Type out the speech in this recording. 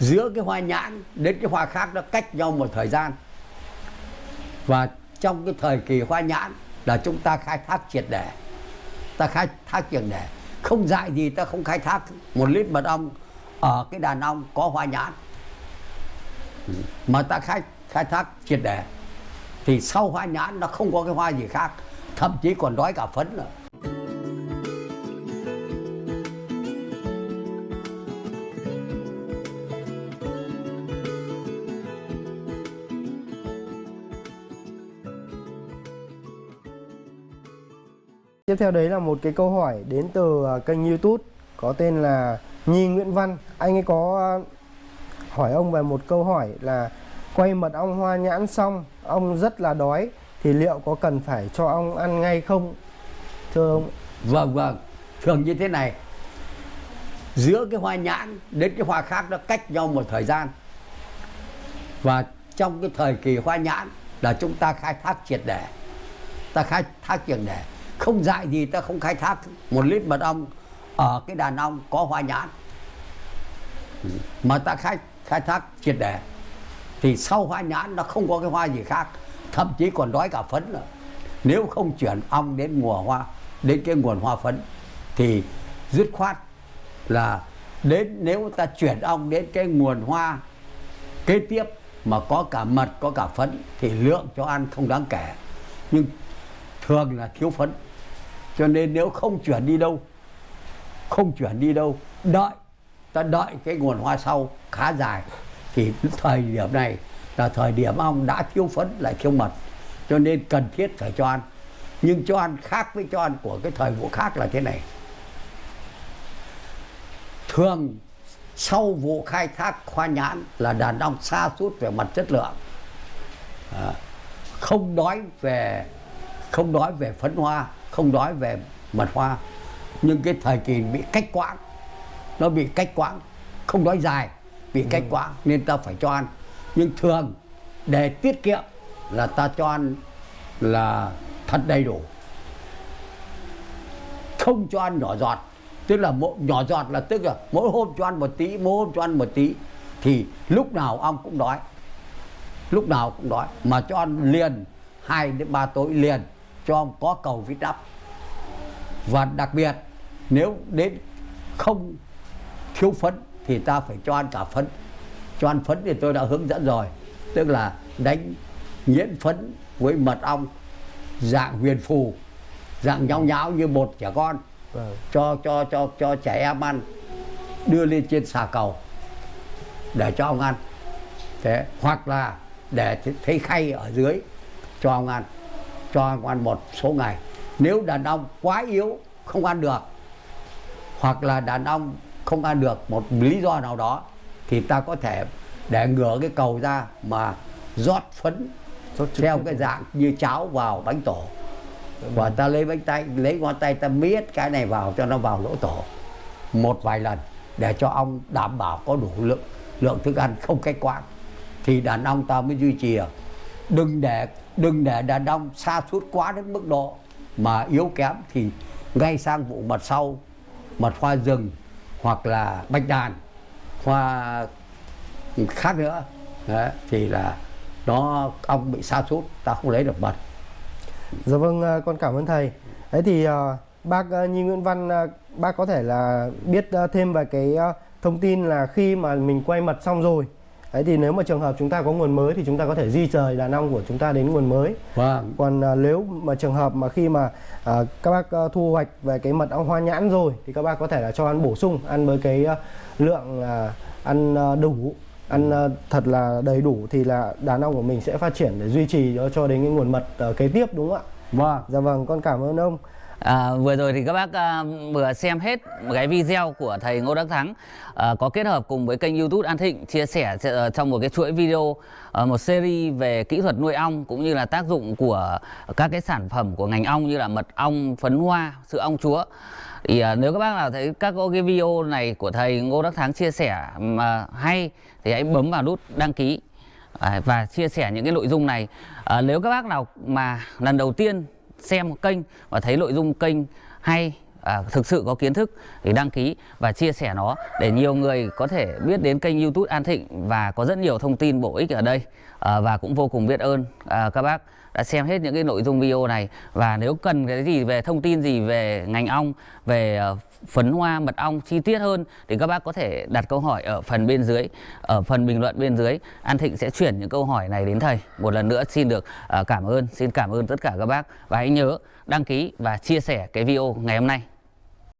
giữa cái hoa nhãn đến cái hoa khác nó cách nhau một thời gian. Và trong cái thời kỳ hoa nhãn là chúng ta khai thác triệt để. Ta khai thác triệt để. Không dại gì ta không khai thác. Một lít mật ong ở cái đàn ong có hoa nhãn. Mà ta khai khai thác triệt để. Thì sau hoa nhãn nó không có cái hoa gì khác. Thậm chí còn đói cả phấn nữa. Tiếp theo đấy là một cái câu hỏi đến từ à, kênh YouTube có tên là Nhi Nguyễn Văn. Anh ấy có à, hỏi ông về một câu hỏi là quay mật ong hoa nhãn xong, ông rất là đói thì liệu có cần phải cho ong ăn ngay không? Thưa ông. vâng vâng thường như thế này giữa cái hoa nhãn đến cái hoa khác nó cách nhau một thời gian và trong cái thời kỳ hoa nhãn là chúng ta khai thác triệt để ta khai thác triệt để không dại gì ta không khai thác. Một lít mật ong ở cái đàn ong có hoa nhãn. Mà ta khai khai thác triệt để. Thì sau hoa nhãn nó không có cái hoa gì khác. Thậm chí còn đói cả phấn nữa. Nếu không chuyển ong đến mùa hoa, đến cái nguồn hoa phấn, thì dứt khoát là đến, nếu ta chuyển ong đến cái nguồn hoa kế tiếp mà có cả mật, có cả phấn, thì lượng cho ăn không đáng kể. Nhưng thường là thiếu phấn cho nên nếu không chuyển đi đâu không chuyển đi đâu đợi ta đợi cái nguồn hoa sau khá dài thì thời điểm này là thời điểm ong đã thiếu phấn lại thiếu mật. Cho nên cần thiết phải cho ăn. Nhưng cho ăn khác với cho ăn của cái thời vụ khác là thế này. Thường sau vụ khai thác hoa nhãn là đàn ong xa suốt về mặt chất lượng. À, không đói về không đói về phấn hoa không đói về mật hoa nhưng cái thời kỳ bị cách quãng nó bị cách quãng không đói dài bị cách quãng nên ta phải cho ăn. Nhưng thường để tiết kiệm là ta cho ăn là thật đầy đủ. Không cho ăn nhỏ giọt tức là mỗi nhỏ giọt là tức là mỗi hôm cho ăn một tí mỗi hôm cho ăn một tí thì lúc nào ong cũng đói lúc nào cũng đói. Mà cho ăn liền hai đến ba tối liền cho có cầu vít đắp. Và đặc biệt nếu đến không thiếu phấn thì ta phải cho ăn cả phấn. Cho ăn phấn thì tôi đã hướng dẫn rồi tức là đánh nhuyễn phấn với mật ong dạng huyền phù dạng nhão nhão như bột trẻ con Vâng. cho cho cho cho trẻ em ăn đưa lên trên xà cầu để cho ông ăn. Thế hoặc là để th- thấy khay ở dưới cho ông ăn cho ông ăn một số ngày. Nếu đàn ông quá yếu không ăn được hoặc là đàn ông không ăn được một lý do nào đó thì ta có thể để ngửa cái cầu ra mà rót phấn Rót theo cái dạng như cháo vào bánh tổ. Và ta lấy bánh tay lấy ngón tay ta miết cái này vào cho nó vào lỗ tổ một vài lần để cho ong đảm bảo có đủ lượng lượng thức ăn không cách quãng thì đàn ong ta mới duy trì được đừng để đừng để đàn ông xa suốt quá đến mức độ mà yếu kém thì ngay sang vụ mật sau mật hoa rừng hoặc là bạch đàn hoa khác nữa Đấy, thì là nó ong bị xa sút ta không lấy được mật Dạ vâng, à, con cảm ơn thầy. Đấy thì à, bác à, Nhi Nguyễn Văn à, bác có thể là biết thêm về cái thông tin là khi mà mình quay mật xong rồi. Đấy thì nếu mà trường hợp chúng ta có nguồn mới thì chúng ta có thể di rời đàn ong của chúng ta đến nguồn mới. vâng Còn à, nếu mà trường hợp mà khi mà à, các bác à, thu hoạch về cái mật ong hoa nhãn rồi thì các bác có thể là cho ăn bổ sung, ăn với cái à, lượng à, ăn à, đủ, ăn à, thật là đầy đủ thì là đàn ong của mình sẽ phát triển để duy trì cho, cho đến cái nguồn mật à, kế tiếp đúng không ạ? vâng Dạ vâng, con cảm ơn ông. À, vừa rồi thì các bác à, vừa xem hết cái video của thầy Ngô Đắc Thắng à, có kết hợp cùng với kênh YouTube An Thịnh chia sẻ ờ, trong một cái chuỗi video ờ, một series về kỹ thuật nuôi ong cũng như là tác dụng của các cái sản phẩm của ngành ong như là mật ong, phấn hoa, sữa ong chúa. Thì à, nếu các bác nào thấy các cái video này của thầy Ngô Đắc Thắng chia sẻ mà hay thì hãy bấm vào nút đăng ký à, và chia sẻ những cái nội dung này. À, nếu các bác nào mà lần đầu tiên xem kênh và thấy nội dung kênh hay à, thực sự có kiến thức thì đăng ký và chia sẻ nó để nhiều người có thể biết đến kênh YouTube An Thịnh và có rất nhiều thông tin bổ ích ở đây. À, và cũng vô cùng biết ơn à, các bác đã xem hết những cái nội dung video này. Và nếu cần cái gì về thông tin gì về ngành ong, về ờ, phấn hoa, mật ong chi tiết hơn thì các bác có thể đặt câu hỏi ở phần bên dưới, ở phần bình luận bên dưới. An Thịnh sẽ chuyển những câu hỏi này đến thầy. Một lần nữa xin được ờ, cảm ơn, xin cảm ơn tất cả các bác. Và hãy nhớ đăng ký và chia sẻ cái video ngày hôm nay.